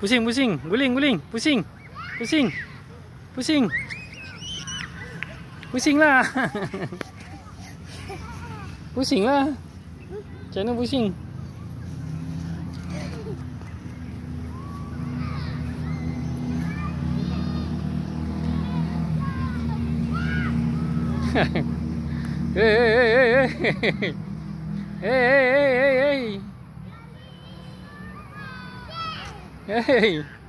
Pusing, pusing. Guling, guling. Pusing. Pusing. Pusing. Pusing lah. pusing lah. Macam mana pusing? hey, hey, hey, hey, hey. Hey, hey, hey, hey, hey. Hey.